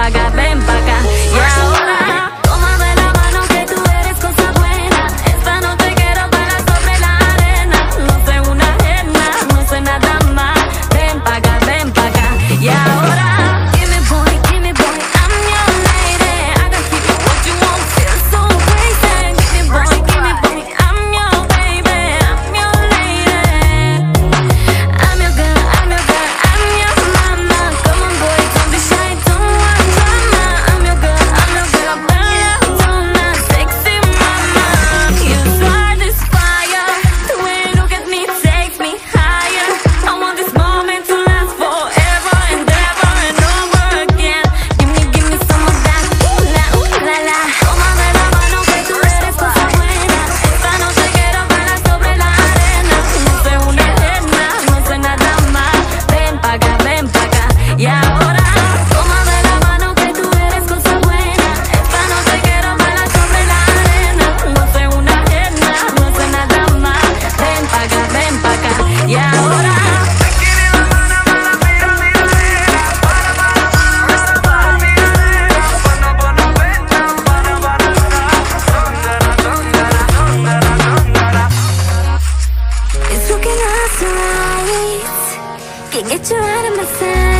богата Get you out of my sight